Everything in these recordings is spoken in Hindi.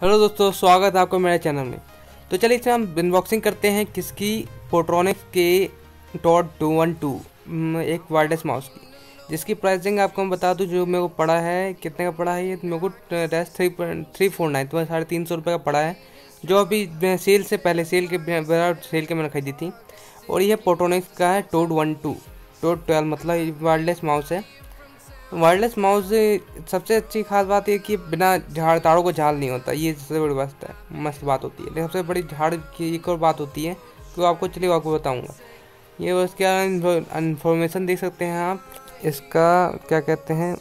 हेलो दोस्तों, स्वागत है आपको मेरे चैनल में। तो चलिए इसमें हम अनबॉक्सिंग करते हैं किसकी? पोट्रॉनिक्स के डॉट टू वन टू एक वायरलेस माउस की। जिसकी प्राइसिंग आपको मैं बता दूँ, जो मेरे को पड़ा है, कितने का पड़ा है ये? मेरे को dash three three four nine तो साढ़े तीन सौ रुपये का पड़ा है, जो अभी सेल से पहले सेल के सेल के मैंने खरीदी थी। और यह पोट्रॉनिक्स का है Toad one two Toad twelve मतलब वायरलेस माउस है। वायरलेस माउस सबसे अच्छी खास बात ये कि बिना झाड़ तारों को झाड़ नहीं होता, ये सबसे बड़ी बात है, मस्त बात होती है। लेकिन सबसे बड़ी झाड़ की एक और बात होती है तो आपको चलिए आपको बताऊँगा। ये उसके इन्फॉर्मेशन देख सकते हैं आप। इसका क्या कहते हैं,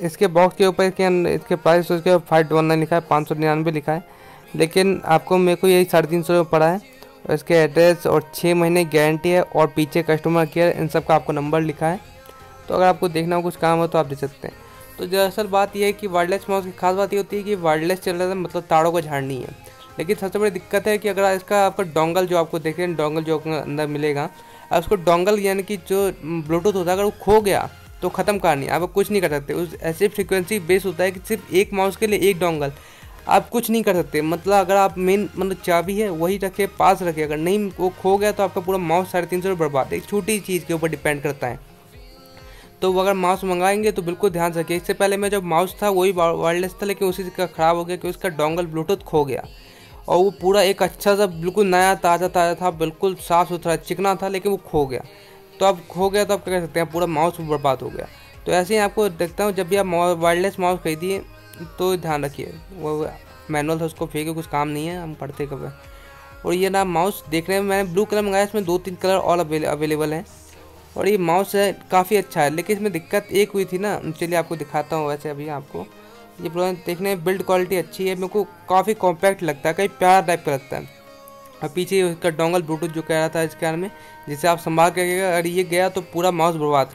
इसके बॉक्स के ऊपर इसके इसके प्राइस उसके फाइव वन नाइन लिखा है, पाँच सौ निन्यानवे लिखा है। लेकिन आपको मेरे को यही साढ़े तीन सौ रुपये पड़ा है। इसके एड्रेस और छः महीने गारंटी है और पीछे कस्टमर केयर इन सब का आपको नंबर लिखा है। तो अगर आपको देखना हो कुछ काम हो तो आप दे सकते हैं। तो दरअसल बात यह है कि वायरलेस माउस की खास बात ये होती है कि वायरलेस चल रहा है मतलब तारों को झाड़नी है। लेकिन सबसे बड़ी दिक्कत है कि अगर इसका आपका डोंगल जो आपको देख रहे हैं डोंगल जो अंदर मिलेगा अब उसको डोंगल यानी कि जो ब्लूटूथ होता है, अगर वो खो गया तो ख़त्म करनी आप कुछ नहीं कर सकते। उस ऐसे फ्रिक्वेंसी बेस होता है कि सिर्फ़ एक माउस के लिए एक डोंगल आप कुछ नहीं कर सकते। मतलब अगर आप मेन मतलब चाबी है, वही रखे, पास रखे। अगर नहीं वो खो गया तो आपका पूरा माउस साढ़े तीन सौ बर्बाद एक छोटी चीज़ के ऊपर डिपेंड करता है। तो अगर माउस मंगाएँगे तो बिल्कुल ध्यान से रखिए। इससे पहले मैं जब माउस था, वही वायरलेस था, लेकिन उसी का ख़राब हो गया कि उसका डोंगल ब्लूटूथ खो गया। और वो पूरा एक अच्छा सा बिल्कुल नया, ताज़ा ताज़ा था, बिल्कुल साफ़ सुथरा, चिकना था, लेकिन वो खो गया। तो अब खो गया तो आप क्या कर सकते हैं, पूरा माउस बर्बाद हो गया। तो ऐसे ही आपको देखता हूँ, जब भी आप वायरलेस माउस खरीदिए तो ध्यान रखिए। वो मैनुअल था, उसको फेंके, कुछ काम नहीं है, हम पढ़ते कब और ये ना माउस देखने में, मैंने ब्लू कलर मंगाया, इसमें दो तीन कलर और अवेलेबल हैं। और ये माउस है, काफ़ी अच्छा है। लेकिन इसमें दिक्कत एक हुई थी ना, चलिए आपको दिखाता हूँ वैसे अभी आपको। ये प्रोडक्ट देखने में बिल्ड क्वालिटी अच्छी है, मेरे को काफ़ी कॉम्पैक्ट लगता है, कहीं प्यारा टाइप का लगता है। और पीछे उसका डोंगल ब्लूटूथ जो कह रहा था इस इसके में, जिसे आप संभाल कर अगर ये गया तो पूरा माउस बर्बाद।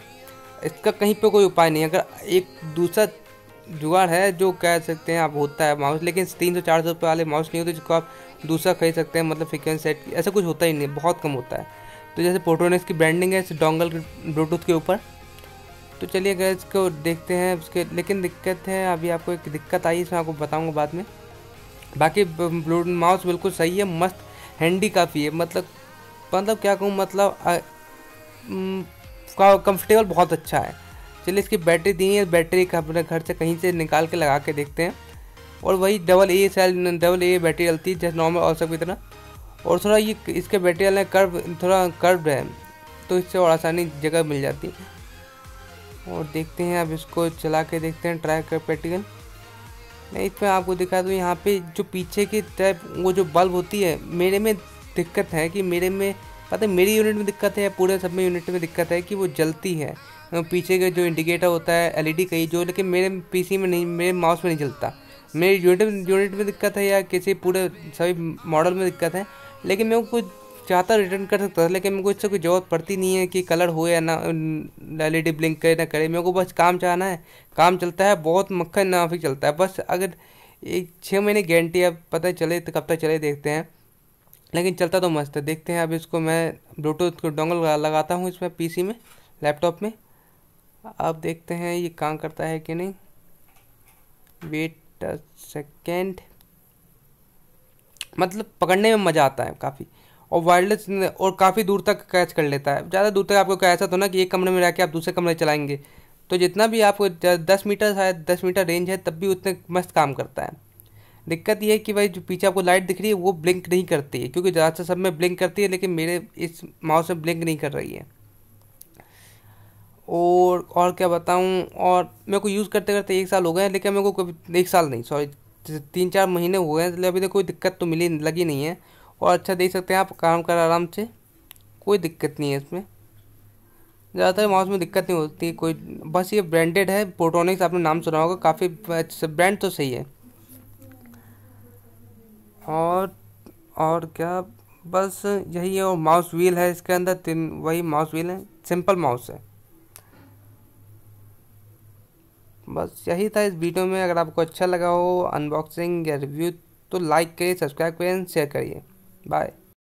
इसका कहीं पे कोई उपाय नहीं अगर एक दूसरा जुगाड़ है, जो कह सकते हैं आप, होता है माउस लेकिन तीन सौ, चार सौ रुपये वाले माउस नहीं होते, जिसको आप दूसरा खरीद सकते हैं मतलब फ्रिक्वेंसी सेट ऐसा कुछ होता ही नहीं, बहुत कम होता है। तो जैसे पोटोनेक्स की ब्रांडिंग है, इस डोंगल ब्लूटूथ के ऊपर। तो चलिए अगर इसको देखते हैं, उसके, लेकिन दिक्कत है, अभी आपको एक दिक्कत आई, इसमें आपको बताऊँगा बाद में। बाकी ब्लू माउस बिल्कुल सही है, मस्त हैंडी काफ़ी है मतलब मतलब क्या कहूँ मतलब कंफर्टेबल बहुत अच्छा है। चलिए इसकी बैटरी दी है, बैटरी अपने घर से कहीं से निकाल के लगा के देखते हैं। और वही double A cell double A battery चलती है, जैसे नॉर्मल और सब की तरह। और थोड़ा ये इसके बैटरी वाले कर्व थोड़ा कर्व है तो इससे और आसानी जगह मिल जाती। और देखते हैं, अब इसको चला के देखते हैं ट्राई कर प्रैक्टिकल नहीं इसमें आपको दिखा दूँ, यहाँ पे जो पीछे की टाइप वो जो बल्ब होती है, मेरे में दिक्कत है कि मेरे में, पता है, मेरी यूनिट में दिक्कत है पूरे सब में यूनिट में दिक्कत है कि वो जलती है। पीछे का जो इंडिकेटर होता है एलईडी कहीं जो, लेकिन मेरे पीसी में नहीं, मेरे माउस में नहीं चलता मेरी यूनिट यूनिट में दिक्कत है या किसी पूरे सभी मॉडल में दिक्कत है लेकिन मैं कुछ चाहता रिटर्न कर सकता था, लेकिन मेरे को इससे कोई ज़रूरत पड़ती नहीं है कि कलर हो या ना एल ई ब्लिंक करे, ना करे। मेरे को बस काम चाहना है। काम चलता है, बहुत मक्खन नाफिक चलता है। बस अगर एक छः महीने गारंटी अब पता चले तो कब तक चले, देखते हैं। लेकिन चलता तो मस्त है। देखते हैं, अब इसको मैं ब्लूटूथ को डोंगल लगाता हूँ इसमें पीसी में लैपटॉप में। अब देखते हैं ये काम करता है कि नहीं। वेट अ सेकेंड मतलब पकड़ने में मज़ा आता है काफ़ी। और वायरलेस और काफ़ी दूर तक कैच कर लेता है। ज़्यादा दूर तक आपको ऐसा तो ना कि एक कमरे में रह के आप दूसरे कमरे चलाएँगे। तो जितना भी आपको दस मीटर शायद दस मीटर रेंज है, तब भी उतने मस्त काम करता है। दिक्कत यह है कि भाई जो पीछे आपको लाइट दिख रही है, वो ब्लिंक नहीं करती है। क्योंकि ज़्यादातर सब में ब्लिंक करती है, लेकिन मेरे इस माउस में ब्लिंक नहीं कर रही है। और और क्या बताऊँ? और मेरे को यूज़ करते करते एक साल हो गए हैं, लेकिन मेरे को कभी एक साल नहीं सॉरी तीन चार महीने हुए हैं, इसलिए अभी तक कोई दिक्कत तो मिली लगी नहीं है। और अच्छा देख सकते हैं आप, काम कर आराम से, कोई दिक्कत नहीं है इसमें। ज़्यादातर माउस में दिक्कत नहीं होती, कोई, बस ये ब्रांडेड है पोटोनिक्स आपने नाम सुना होगा, काफ़ी ब्रांड तो सही है। और और क्या, बस यही है, और माउस व्हील है इसके अंदर, तीन, वही माउस व्हील है, सिंपल माउस है। बस यही था इस वीडियो में। अगर आपको अच्छा लगा हो अनबॉक्सिंग या रिव्यू तो लाइक करिए सब्सक्राइब करिए शेयर करिए। बाय